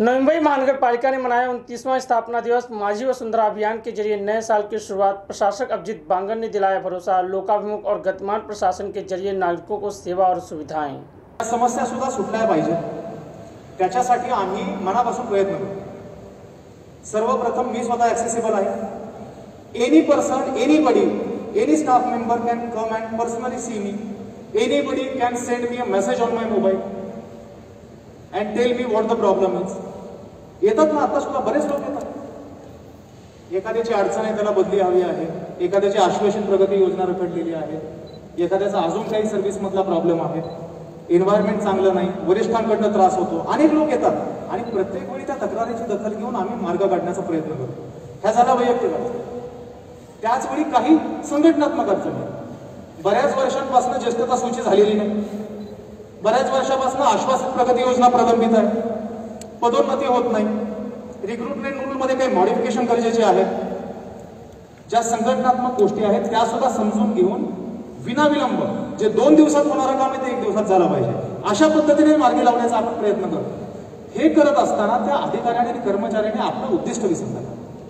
मुंबई महानगर पालिका ने मनाया उनतीसवां स्थापना दिवस। माझी वसुंधरा अभियान के ज़रिए नए साल की शुरुआत प्रशासक अभिजीत बांगर ने दिलाया भरोसा। लोकाभिमुख और गतिमान प्रशासन के ज़रिए नागरिकों को सेवा और सुविधाएँ। समस्या सुद्धा सुटल्या पाहिजेत त्याच्यासाठी आम्ही प्रयत्न सर्वप्रथम मी स्वतः ऍक्सेसिबल आहे. Any person anybody any staff member can come and personally see me anybody can send me a message on my mobile and tell me what the problem is येतात ना आता सुद्धा बरेच लोक येतात. एखाद्याची अडचण आहे त्याला बदली हवी आहे. एखाद्याची आश्वासन प्रगती योजना रखडलेली आहे. एखाद्याचा अजून काही सर्व्हिसमधला प्रॉब्लेम आहे. एन्व्हायरमेंट चांगलं नाही वरिष्ठांकडनं त्रास होतो. अनेक लोक येतात. आणि प्रत्येक वेळी त्या तक्रारीची दखल घेऊन आम्ही मार्ग काढण्याचा प्रयत्न करतो. ह्या झाला वैयक्तिक अडचणी. काही संघटनात्मक अडचणी. बऱ्याच वर्षांपासून ज्येष्ठता सूची झालेली नाही. बऱ्याच वर्षापासून आश्वासित प्रगती योजना प्रलंबित आहे. पदोन्नती होत नाही. रिक्रुटमेंट रूलमध्ये काही मॉडिफिकेशन गरजेचे आहेत. ज्या संघटनात्मक गोष्टी आहेत त्या सुद्धा समजून घेऊन विनाविलंब जे दोन दिवसात होणारं काम आहे ते एक दिवसात झालं पाहिजे. अशा पद्धतीने मार्गी लावण्याचा आपण प्रयत्न करतो. हे करत असताना त्या अधिकाऱ्याने आणि कर्मचाऱ्याने आपलं उद्दिष्ट विसरलं.